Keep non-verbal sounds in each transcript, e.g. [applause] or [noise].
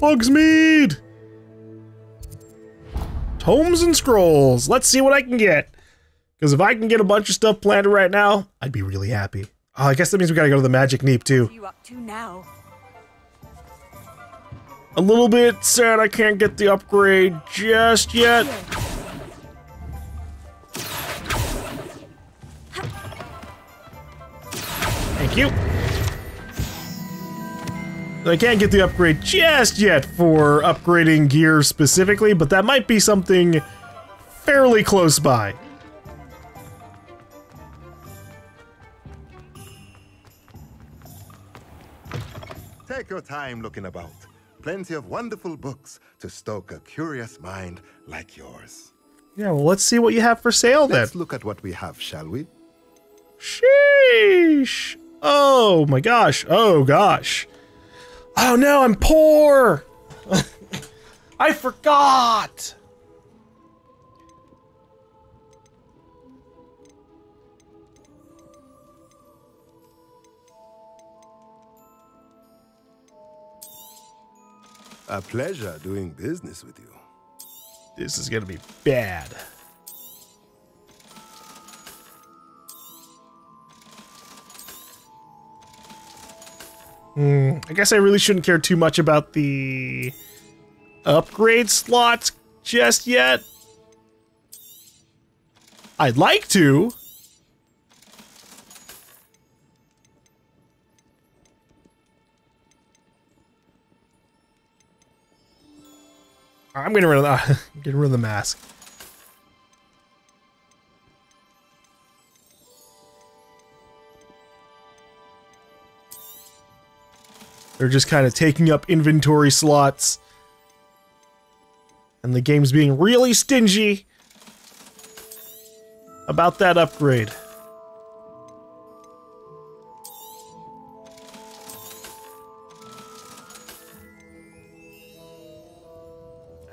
Hogsmeade! Tomes and scrolls. Let's see what I can get. Because if I can get a bunch of stuff planted right now, I'd be really happy. Oh, I guess that means we gotta go to the Magic Neep too. You up to now? A little bit sad I can't get the upgrade just yet. Thank you. I can't get the upgrade just yet for upgrading gear specifically, but that might be something fairly close by. Take your time looking about. Plenty of wonderful books to stoke a curious mind like yours. Yeah, well, let's see what you have for sale then. Let's look at what we have, shall we? Sheesh. Oh my gosh. Oh gosh. Oh no, I'm poor. [laughs] I forgot. A pleasure doing business with you. This is gonna be bad. Hmm, I guess I really shouldn't care too much about the upgrade slots just yet. I'd like to. I'm gonna run. Uh, get rid of the mask. They're just kind of taking up inventory slots. And the game's being really stingy about that upgrade.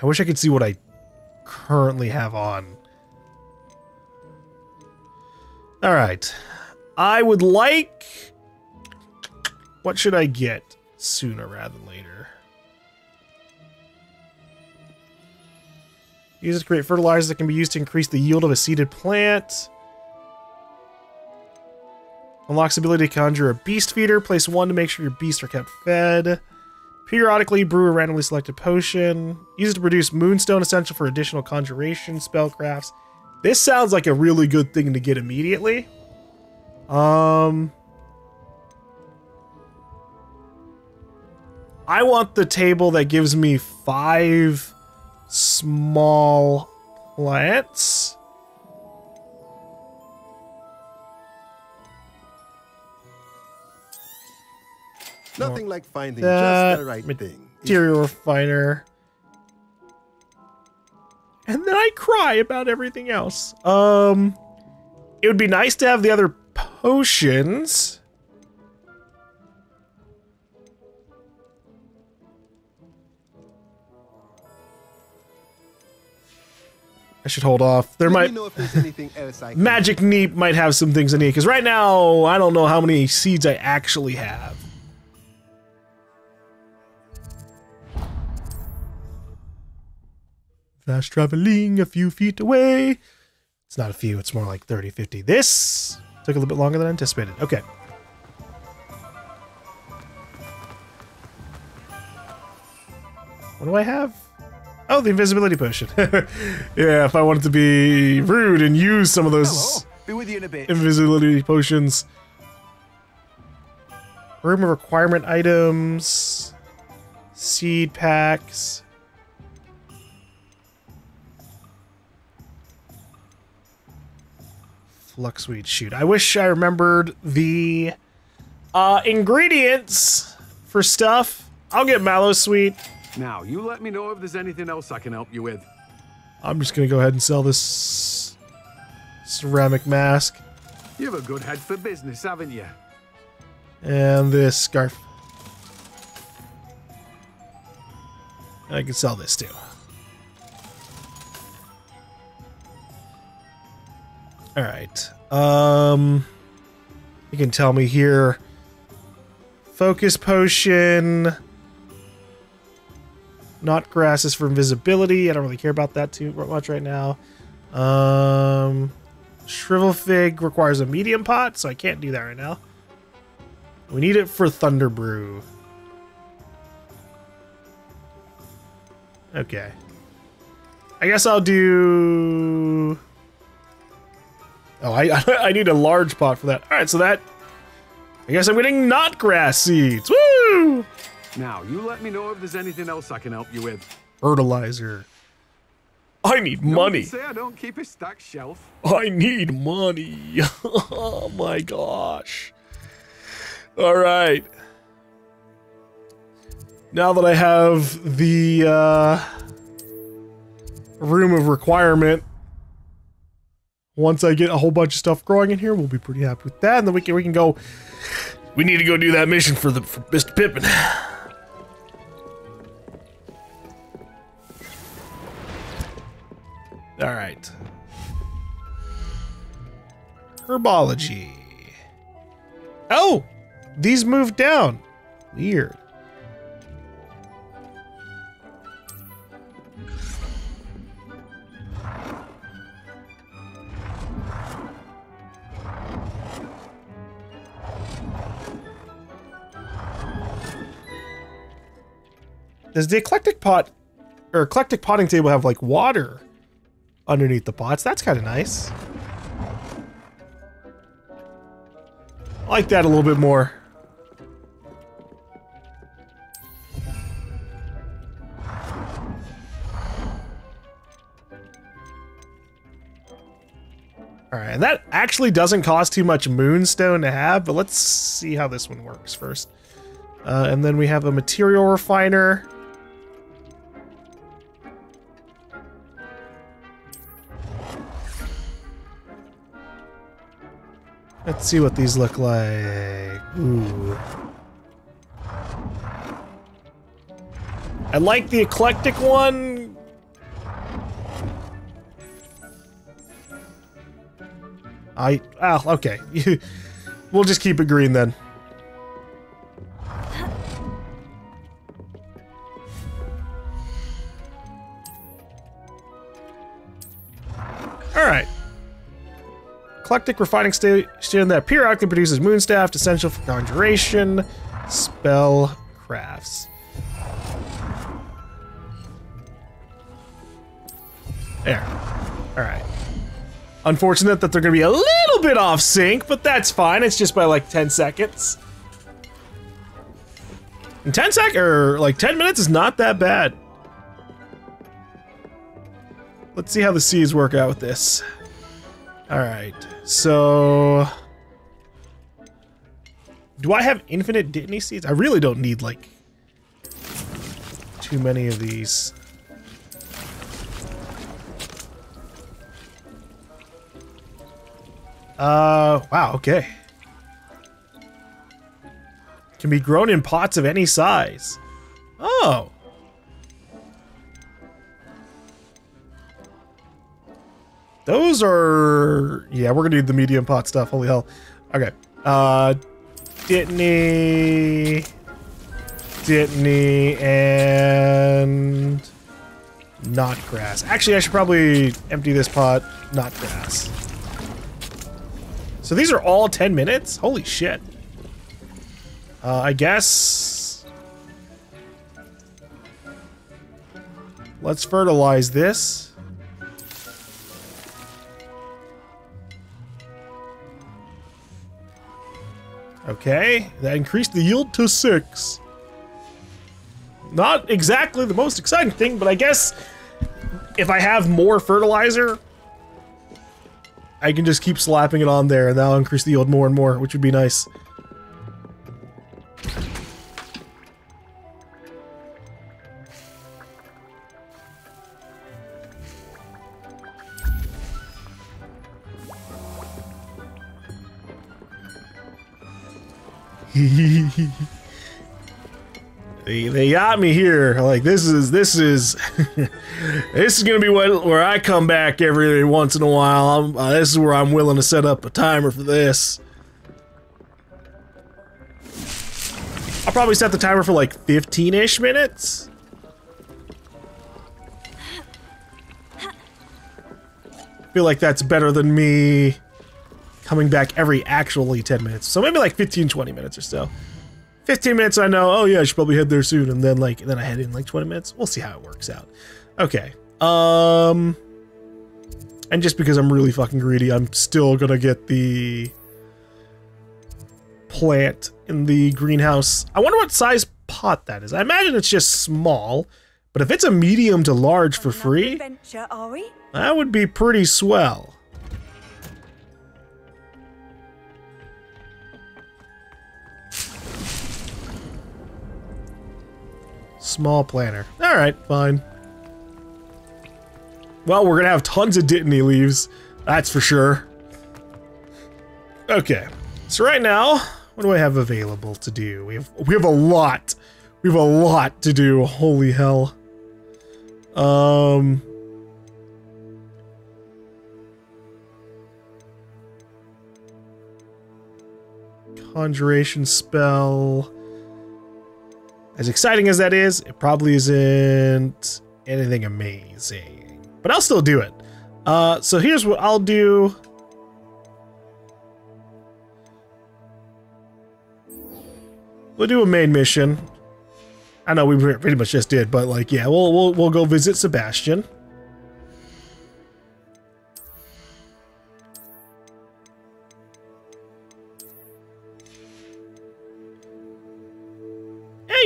I wish I could see what I currently have on. Alright. I would like... What should I get sooner rather than later? Use it to create fertilizers that can be used to increase the yield of a seeded plant. Unlocks ability to conjure a beast feeder. Place one to make sure your beasts are kept fed. Periodically brew a randomly selected potion. Use it to produce moonstone essential for additional conjuration spellcrafts. This sounds like a really good thing to get immediately. Um I want the table that gives me five small plants. Nothing like finding that just the right thing. Material refiner. And then I cry about everything else. Um, it would be nice to have the other potions. I should hold off. There Let might know if there's anything else [laughs] Magic Neep might have some things I need because right now I don't know how many seeds I actually have. Fast traveling a few feet away. It's not a few, it's more like 30, 50. This took a little bit longer than I anticipated. Okay. What do I have? Oh, the invisibility potion. [laughs] yeah, if I wanted to be rude and use some of those Be with you in a bit. invisibility potions. Room of requirement items. Seed packs. Fluxweed shoot. I wish I remembered the uh, ingredients for stuff. I'll get mallow sweet. Now, you let me know if there's anything else I can help you with. I'm just gonna go ahead and sell this ceramic mask You have a good head for business, haven't you? and this scarf. I can sell this too. All right. Um, you can tell me here. Focus potion. Knotgrass is for invisibility. I don't really care about that too much right now. Um, shrivel fig requires a medium pot, so I can't do that right now. We need it for thunder brew. Okay. I guess I'll do. Oh, I [laughs] I need a large pot for that. All right, so that. I guess I'm getting knotgrass seeds. Woo! Now, you let me know if there's anything else I can help you with. Fertilizer. I need Don't money. say I don't keep a stacked shelf. I need money. [laughs] oh my gosh. All right. Now that I have the uh, room of requirement, once I get a whole bunch of stuff growing in here, we'll be pretty happy with that, and then we can we can go. We need to go do that mission for the for Mr. Pippin. All right. Herbology. Oh, these moved down. Weird. Does the eclectic pot or eclectic potting table have like water underneath the pots? That's kind of nice. I like that a little bit more. Alright, and that actually doesn't cost too much moonstone to have, but let's see how this one works first. Uh, and then we have a material refiner. Let's see what these look like. Ooh. I like the eclectic one. I oh okay. [laughs] we'll just keep it green then. Eclectic refining station that periodically produces moonstone, essential for conjuration, spell crafts. There. Alright. Unfortunate that they're going to be a little bit off sync, but that's fine. It's just by like 10 seconds. And 10 sec or like 10 minutes is not that bad. Let's see how the seas work out with this. Alright, so... Do I have infinite Dittany seeds? I really don't need, like, too many of these. Uh, wow, okay. Can be grown in pots of any size. Oh. Those are... Yeah, we're gonna need the medium pot stuff. Holy hell. Okay. Uh, Dittany... Dittany, and... Not grass. Actually, I should probably empty this pot. Knotgrass. So these are all 10 minutes? Holy shit. Uh, I guess... Let's fertilize this. Okay, that increased the yield to six. Not exactly the most exciting thing, but I guess if I have more fertilizer, I can just keep slapping it on there and that'll increase the yield more and more, which would be nice. they, they got me here. Like this is this is [laughs] this is gonna be what where I come back every once in a while. Uh, this is where I'm willing to set up a timer for this. I'll probably set the timer for like 15-ish minutes. Feel like that's better than me coming back every actually 10 minutes. So maybe like 15, 20 minutes or so. 15 minutes, I know, oh yeah, I should probably head there soon. And then like, then I head in like 20 minutes. We'll see how it works out. Okay. Um, and just because I'm really fucking greedy, I'm still gonna get the plant in the greenhouse. I wonder what size pot that is. I imagine it's just small, but if it's a medium to large for free, Adventure, are we? that would be pretty swell. Small planter. Alright, fine. Well, we're gonna have tons of Dittany leaves. That's for sure. Okay. So right now, what do I have available to do? We have we have a lot. We have a lot to do. Holy hell. Um Conjuration spell. As exciting as that is, it probably isn't anything amazing. But I'll still do it. Uh, so here's what I'll do. We'll do a main mission. I know we pretty much just did, but like, yeah, we'll we'll we'll go visit Sebastian.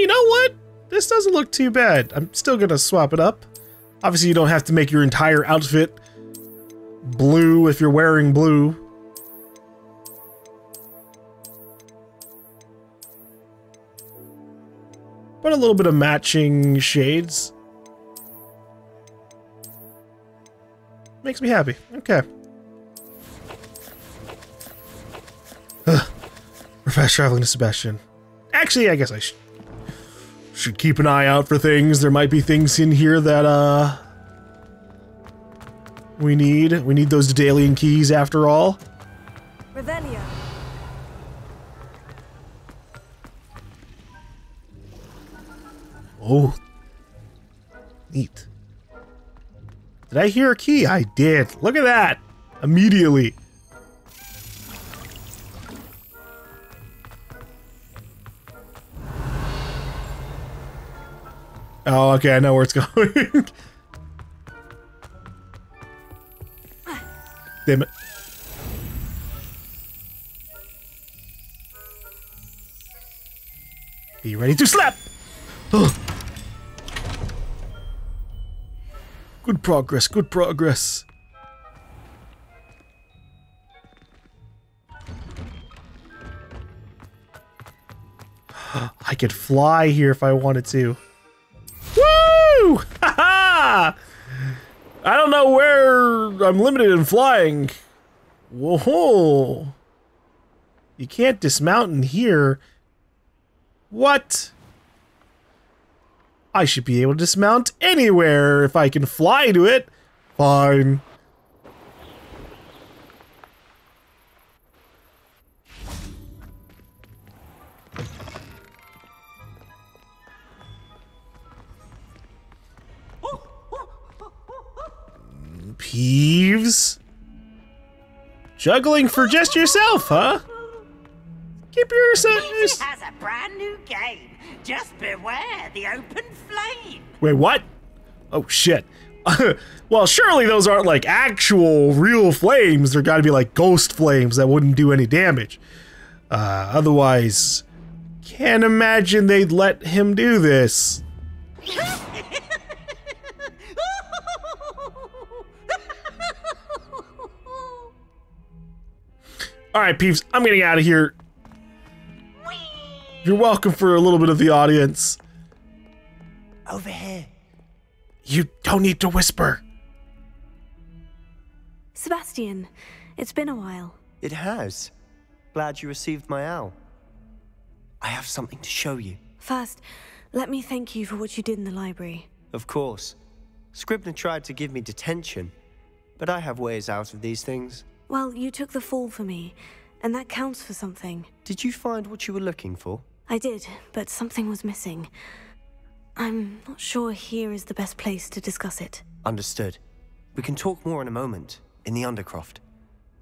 You know what? This doesn't look too bad. I'm still gonna swap it up. Obviously, you don't have to make your entire outfit blue if you're wearing blue. But a little bit of matching shades. Makes me happy. Okay. Ugh. We're fast traveling to Sebastian. Actually, I guess I should should keep an eye out for things. There might be things in here that uh we need. We need those Daedalian keys after all. Revelio. Oh. Neat. Did I hear a key? I did. Look at that. Immediately. Oh, okay, I know where it's [laughs] going. Damn it. Be ready to slap! [gasps] Good progress, good progress. [gasps] I could fly here if I wanted to. I don't know where I'm limited in flying. Whoa! You can't dismount in here. What? I should be able to dismount anywhere if I can fly to it. Fine. Peeves? Juggling for just yourself, huh? Keep yourself. It has a brand new game. Just beware the open flame. Wait, what? Oh shit. [laughs] well, surely those aren't like actual real flames. They're gotta be like ghost flames that wouldn't do any damage. Uh, otherwise, can't imagine they'd let him do this. Alright, peeps, I'm getting out of here. You're welcome for a little bit of the audience. Over here. You don't need to whisper. Sebastian, it's been a while. It has. Glad you received my owl. I have something to show you. First, let me thank you for what you did in the library. Of course. Scribner tried to give me detention, but I have ways out of these things. Well, you took the fall for me, and that counts for something. Did you find what you were looking for? I did, but something was missing. I'm not sure here is the best place to discuss it. Understood. We can talk more in a moment. in the Undercroft.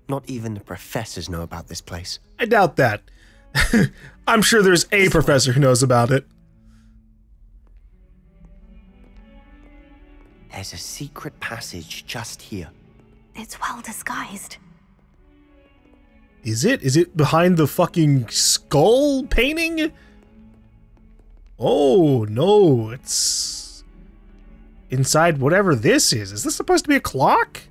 Not even the professors know about this place. I doubt that. [laughs] I'm sure there's a professor who knows about it. There's a secret passage just here. It's well disguised. Is it? Is it behind the fucking skull painting? Oh, no. It's inside whatever this is. Is this supposed to be a clock?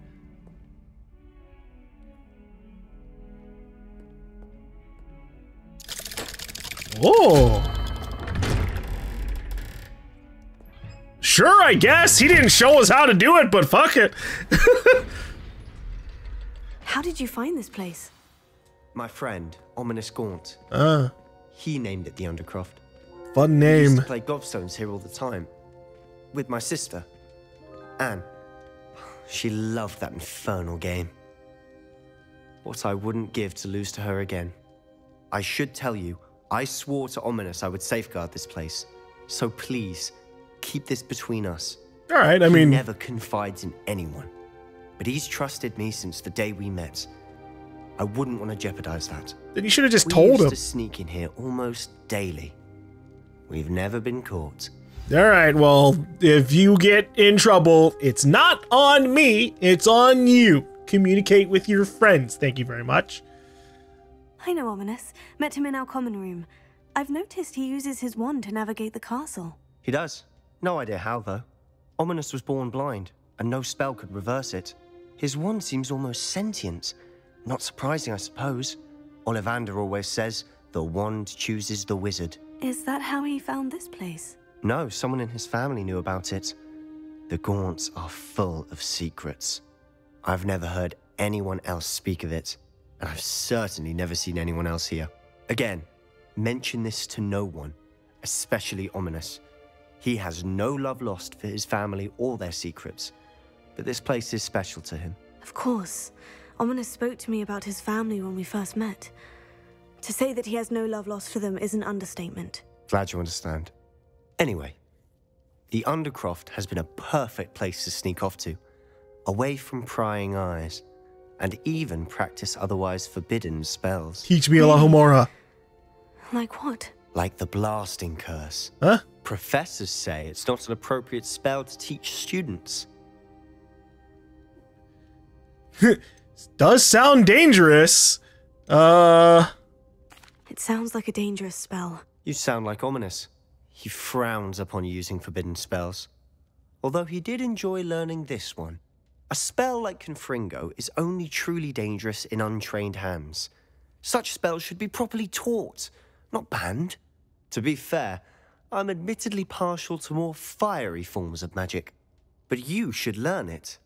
Oh. Sure, I guess. He didn't show us how to do it, but fuck it. [laughs] How did you find this place? My friend, Ominis Gaunt, Uh, he named it the Undercroft. fun I used name. to play gobstones here all the time. With my sister, Anne. She loved that infernal game. What I wouldn't give to lose to her again. I should tell you, I swore to Ominis I would safeguard this place. So please, keep this between us. All right, I mean... he mean, never confides in anyone. But he's trusted me since the day we met. I wouldn't want to jeopardize that. then you should have just We told used him. to sneak in here almost daily. We've never been caught. All right, well, if you get in trouble, it's not on me, it's on you. Communicate with your friends. Thank you very much. I know Ominis. Met him in our common room. I've noticed he uses his wand to navigate the castle. He does. No idea how, though. Ominis was born blind, and no spell could reverse it. His wand seems almost sentient. Not surprising, I suppose. Ollivander always says, the wand chooses the wizard. Is that how he found this place? No, someone in his family knew about it. The Gaunts are full of secrets. I've never heard anyone else speak of it, and I've certainly never seen anyone else here. Again, mention this to no one, especially Ominis. He has no love lost for his family or their secrets, but this place is special to him. Of course. Ominis spoke to me about his family when we first met. To say that he has no love lost for them is an understatement. Glad you understand. Anyway, the Undercroft has been a perfect place to sneak off to, away from prying eyes, and even practice otherwise forbidden spells, Teach me Alohomora. Like what? like the Blasting Curse. Huh? Professors say it's not an appropriate spell to teach students. [laughs] Does sound dangerous. Uh, It sounds like a dangerous spell. You sound like Ominis. He frowns upon using forbidden spells. Although he did enjoy learning this one. A spell like Confringo is only truly dangerous in untrained hands. Such spells should be properly taught, not banned. To be fair, I'm admittedly partial to more fiery forms of magic. But you should learn it.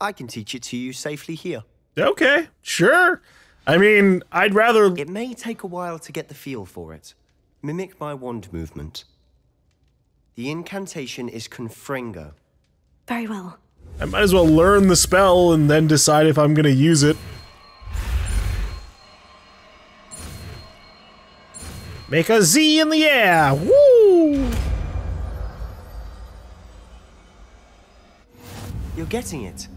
I can teach it to you safely here. Okay, sure. I mean, I'd rather. It may take a while to get the feel for it. Mimic my wand movement. The incantation is Confringo. Very well. I might as well learn the spell and then decide if I'm gonna use it. Make a Z in the air! Woo! You're getting it.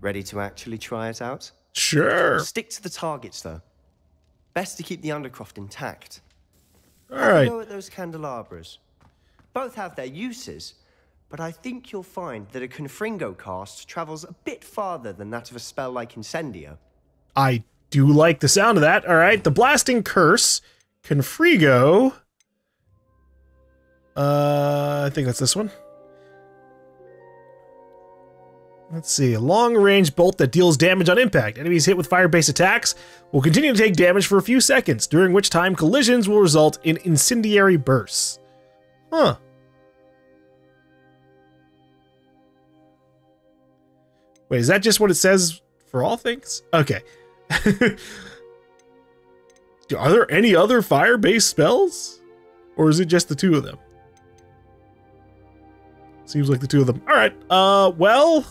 Ready to actually try it out? Sure. Stick to the targets, though. Best to keep the Undercroft intact. All right. Go at those candelabras. Both have their uses, but I think you'll find that a Confringo cast travels a bit farther than that of a spell like Incendio. I do like the sound of that. All right. The blasting curse, Confringo. Uh, I think that's this one. Let's see. A long range bolt that deals damage on impact. Enemies hit with fire based attacks will continue to take damage for a few seconds, during which time collisions will result in incendiary bursts. Huh. Wait, is that just what it says for all things? Okay. [laughs] Are there any other fire based spells? Or is it just the two of them? Seems like the two of them. All right. Uh, well.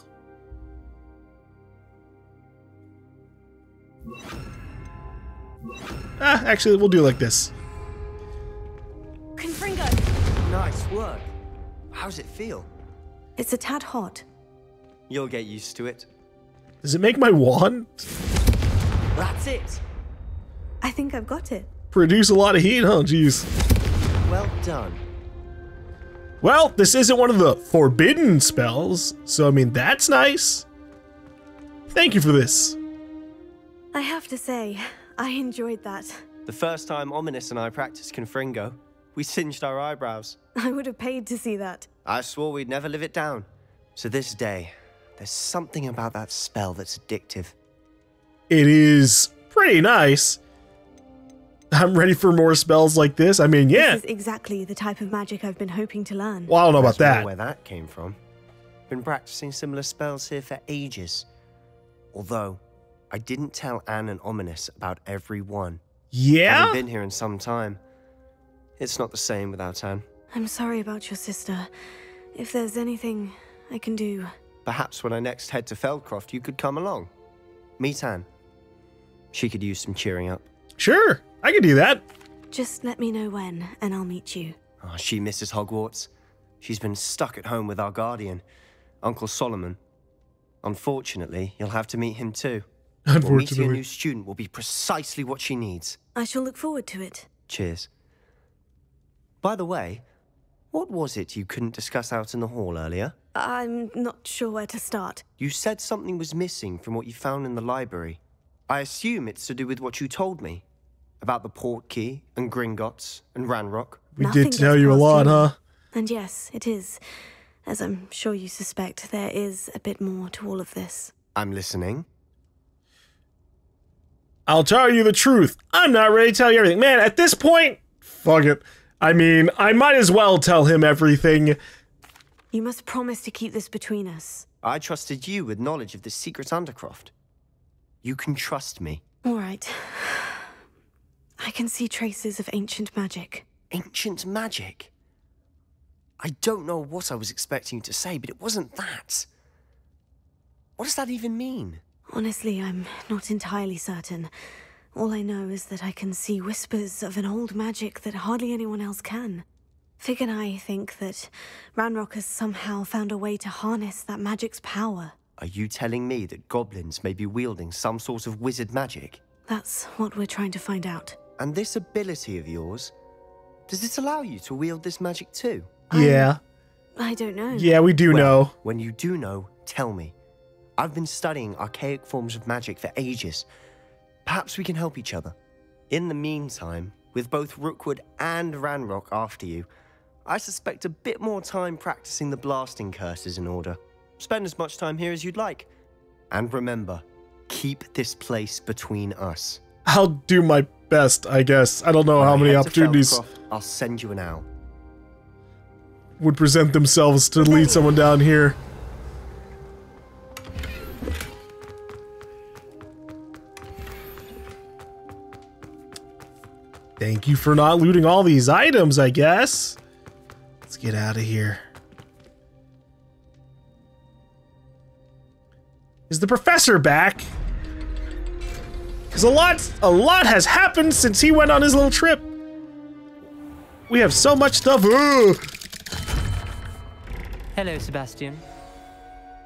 Ah, actually, we'll do it like this. Confringo! Nice work. How's it feel? It's a tad hot. You'll get used to it. Does it make my wand That's it. I think I've got it. produce a lot of heat? Huh, jeez. Well done. Well, this isn't one of the forbidden spells, so I mean, that's nice. Thank you for this. I have to say, I enjoyed that. The first time Ominis and I practiced Confringo, we singed our eyebrows. [laughs] I would have paid to see that. I swore we'd never live it down. So this day, there's something about that spell that's addictive. It is pretty nice. I'm ready for more spells like this. I mean, yeah. This is exactly the type of magic I've been hoping to learn. Well, I don't know about that. Where that came from. Been practicing similar spells here for ages. Although, I didn't tell Anne and Ominis about every one. Yeah? I haven't been here in some time. It's not the same without Anne. I'm sorry about your sister. If there's anything I can do, Perhaps when I next head to Feldcroft, you could come along. Meet Anne. She could use some cheering up. Sure, I can do that. just let me know when, and I'll meet you. Oh, she misses Hogwarts. She's been stuck at home with our guardian, Uncle Solomon. Unfortunately, you'll have to meet him too. Or meeting a new student will be precisely what she needs. I shall look forward to it. Cheers. By the way, what was it you couldn't discuss out in the hall earlier? I'm not sure where to start. You said something was missing from what you found in the library. I assume it's to do with what you told me about the port key and Gringotts and Ranrock. We Nothing did tell you a lot, you. huh? And yes, it is. As I'm sure you suspect, there is a bit more to all of this. I'm listening. I'll tell you the truth. I'm not ready to tell you everything. Man, at this point, fuck it. I mean, I might as well tell him everything. You must promise to keep this between us. I trusted you with knowledge of the secret Undercroft. You can trust me. All right. I can see traces of ancient magic. Ancient magic. I don't know what I was expecting you to say, but it wasn't that. What does that even mean? Honestly, I'm not entirely certain. All I know is that I can see whispers of an old magic that hardly anyone else can. Fig and I think that Ranrock has somehow found a way to harness that magic's power. Are you telling me that goblins may be wielding some sort of wizard magic? That's what we're trying to find out. And this ability of yours, does it allow you to wield this magic too? Yeah. I don't know. Yeah, we do Well, know. When you do know, tell me. I've been studying archaic forms of magic for ages. Perhaps we can help each other. In the meantime, with both Rookwood and Ranrock after you, I suspect a bit more time practicing the blasting curses in order. Spend as much time here as you'd like. And remember, keep this place between us. I'll do my best, I guess. I don't know When how I many opportunities I'll send you an owl. would present themselves to lead someone down here. Thank you for not looting all these items, I guess. Let's get out of here. Is the professor back? Because a lot, a lot has happened since he went on his little trip. We have so much stuff. Ugh. Hello, Sebastian.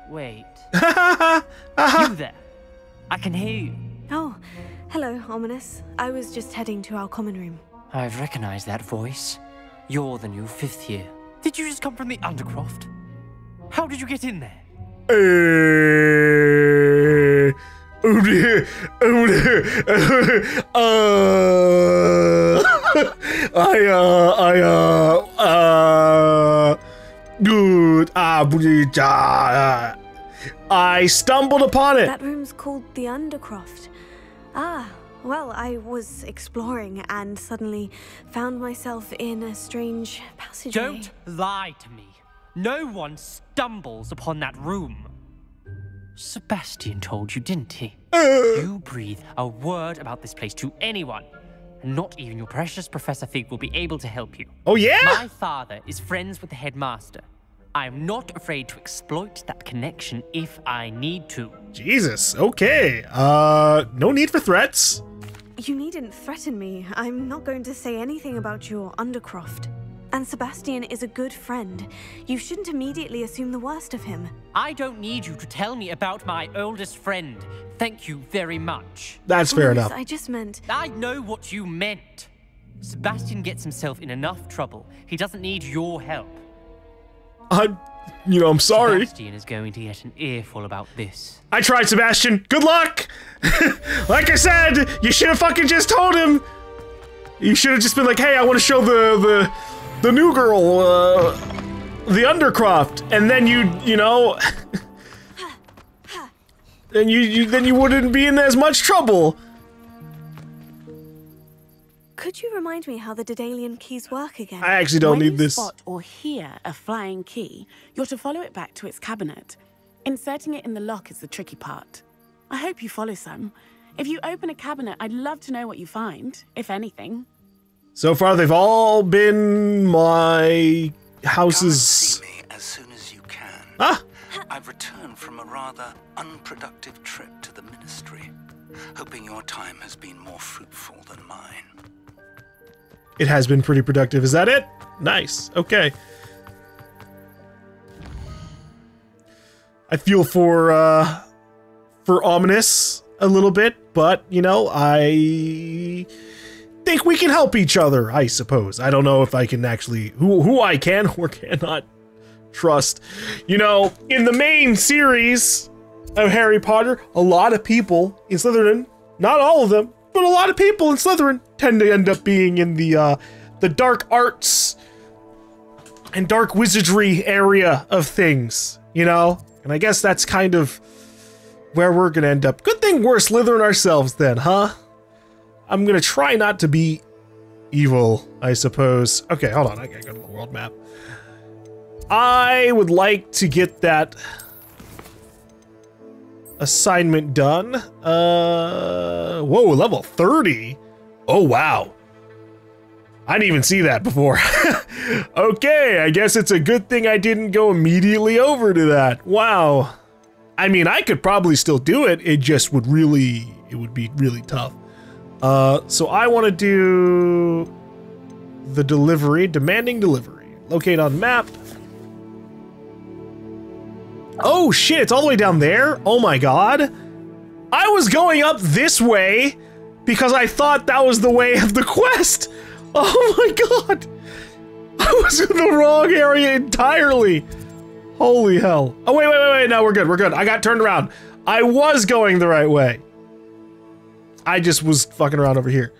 Wait. [laughs] Uh-huh. you there? I can hear you. Oh, hello, Ominis. I was just heading to our common room. I've recognized that voice. You're the new fifth year. Did you just come from the Undercroft? How did you get in there? Eh, oh dear, oh dear, [laughs] uh, [laughs] I, uh, I, uh, uh, good, ah, booty, ah, I stumbled upon it. That room's called the Undercroft. Ah, well, I was exploring and suddenly found myself in a strange passageway. Don't lie to me. No one stumbles upon that room. Sebastian told you, didn't he? [laughs] you breathe a word about this place to anyone. and Not even your precious Professor Fig will be able to help you. Oh yeah? My father is friends with the headmaster. I am not afraid to exploit that connection if I need to. Jesus, okay. Uh, no need for threats. You needn't threaten me. I'm not going to say anything about your Undercroft. And Sebastian is a good friend. You shouldn't immediately assume the worst of him. I don't need you to tell me about my oldest friend. Thank you very much. That's fair Honest, enough. I just meant. I know what you meant. Sebastian gets himself in enough trouble. He doesn't need your help. I, you know, I'm sorry. Sebastian is going to get an earful about this. I tried, Sebastian. Good luck. [laughs] like I said, you should have fucking just told him. You should have just been like, "Hey, I want to show the the the new girl uh, the Undercroft," and then you you know, [laughs] then you, you then you wouldn't be in as much trouble. Could you remind me how the Daedalian keys work again? I actually don't when need you this. spot or hear a flying key, you're to follow it back to its cabinet. Inserting it in the lock is the tricky part. I hope you follow some. If you open a cabinet, I'd love to know what you find, if anything. So far, they've all been my houses. Come and houses. see me as soon as you can. Ah, I've returned from a rather unproductive trip to the ministry, hoping your time has been more fruitful than mine. It has been pretty productive. Is that it? Nice. Okay. I feel for uh for Ominis a little bit, but you know, I think we can help each other, I suppose. I don't know if I can actually who who I can [laughs] or cannot trust. You know, in the main series of Harry Potter, a lot of people in Slytherin, not all of them, but a lot of people in Slytherin tend to end up being in the uh the dark arts and dark wizardry area of things, you know? And I guess that's kind of where we're gonna end up. Good thing we're Slytherin ourselves then, huh? I'm gonna try not to be evil, I suppose. Okay, hold on, I gotta go to the world map. I would like to get that assignment done. Uh, whoa, level 30? Oh, wow. I didn't even see that before. [laughs] okay, I guess it's a good thing I didn't go immediately over to that. Wow. I mean, I could probably still do it. It just would really, it would be really tough. Uh, so I want to do the delivery, demanding delivery. Locate on map. Oh shit, it's all the way down there? Oh my god. I was going up this way because I thought that was the way of the quest. Oh my god. I was in the wrong area entirely. Holy hell. Oh, wait, wait, wait, wait. No, we're good. We're good. I got turned around. I was going the right way. I just was fucking around over here.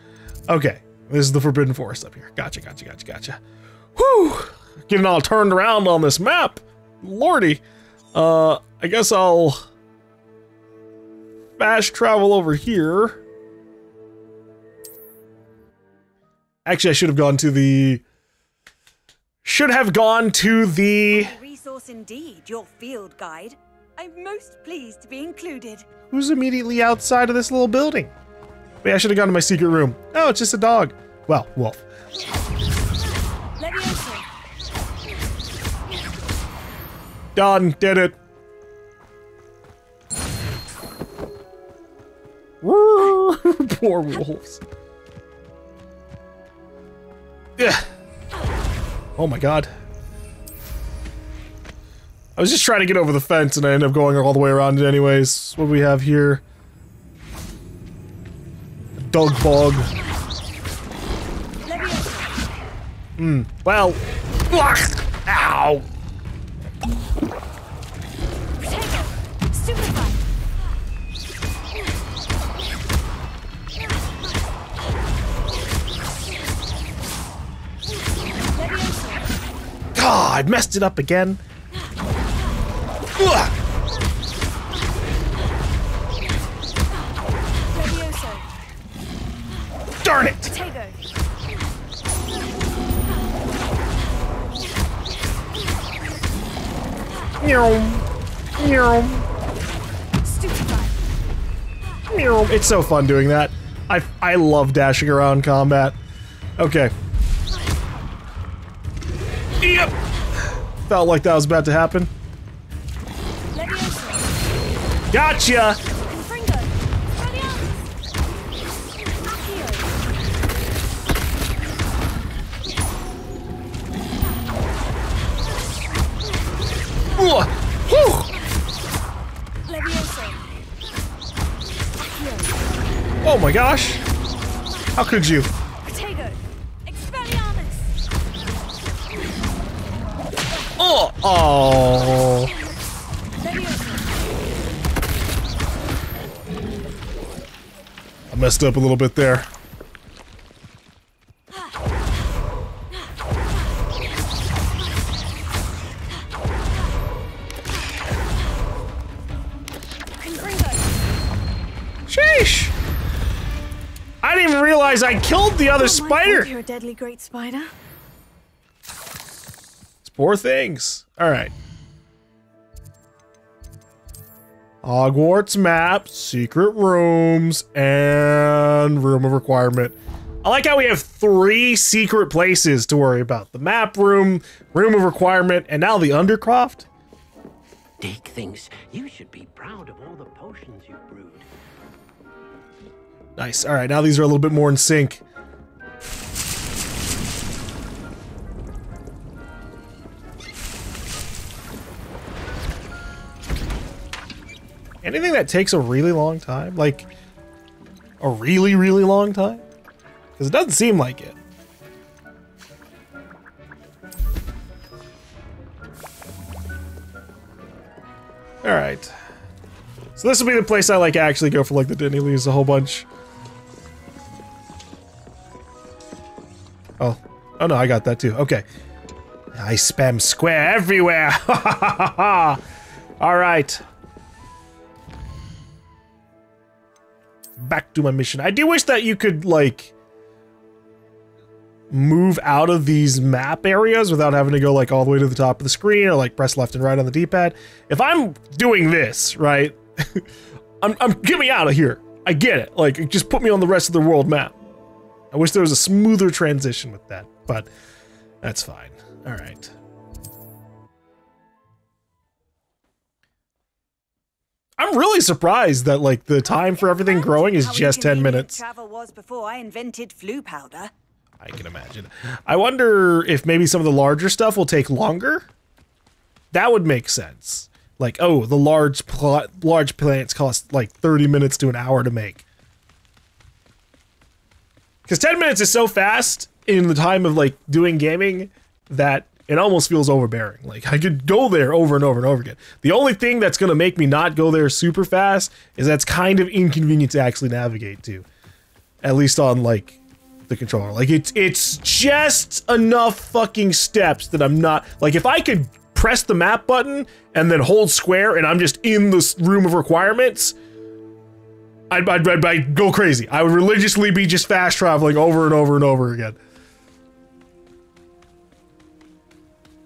Okay. This is the Forbidden Forest up here. Gotcha, gotcha, gotcha, gotcha. Whew. Getting all turned around on this map. Lordy. Uh, I guess I'll fast travel over here. Actually, I should have gone to the. Should have gone to the. Resource indeed, your field guide. I'm most pleased to be included. Who's immediately outside of this little building? Wait, I should have gone to my secret room. Oh, it's just a dog. Well, wolf. Levioso. Done. Did it. [laughs] Poor wolves. Yeah. Oh my god. I was just trying to get over the fence and I ended up going all the way around it anyways. What do we have here? Dog bog. Hmm. Well. Ow. Levioso. God, I messed it up again. Darn it! It's so fun doing that. I I love dashing around combat. Okay. Felt like that was about to happen. Gotcha! Oh my gosh! How could you? Oh. I messed up a little bit there. Sheesh! I didn't even realize I killed the other Oh spider! You're a deadly great spider. Poor things. Alright. Hogwarts map, secret rooms, and room of requirement. I like how we have three secret places to worry about. The map room, room of requirement, and now the Undercroft. Deek thinks you should be proud of all the potions you've brewed. Nice. Alright, now these are a little bit more in sync. Anything that takes a really long time? Like, a really, really long time? Because it doesn't seem like it. Alright. So this will be the place I like actually go for like the Dittany leaves a whole bunch. Oh. Oh no, I got that too. Okay. I spam square everywhere. [laughs] All right. Back to my mission. I do wish that you could like move out of these map areas without having to go like all the way to the top of the screen or like press left and right on the D-pad. If I'm doing this, right? [laughs] I'm, I'm get me out of here. I get it. Like just put me on the rest of the world map. I wish there was a smoother transition with that, but that's fine. All right. I'm really surprised that like the time for everything growing is just 10 minutes. Travel was before I invented Floo powder. I can imagine. I wonder if maybe some of the larger stuff will take longer. That would make sense. Like, oh, the large pl- large plants cost like 30 minutes to an hour to make. Because 10 minutes is so fast in the time of like doing gaming that it almost feels overbearing. Like I could go there over and over and over again. The only thing that's going to make me not go there super fast is that's kind of inconvenient to actually navigate to. At least on like the controller. Like it's it's just enough fucking steps that I'm not like if I could press the map button and then hold square and I'm just in this room of requirements, I'd, I'd, I'd, I'd go crazy. I would religiously be just fast traveling over and over and over again.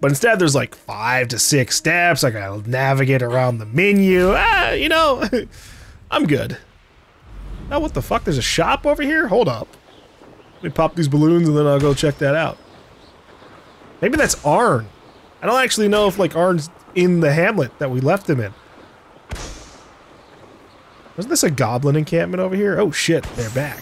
But instead, there's like five to six steps. I gotta navigate around the menu. Ah, you know, [laughs] I'm good. Oh, what the fuck? There's a shop over here? Hold up. Let me pop these balloons and then I'll go check that out. Maybe that's Arn. I don't actually know if like Arn's in the hamlet that we left him in. Wasn't this a goblin encampment over here? Oh shit, they're back.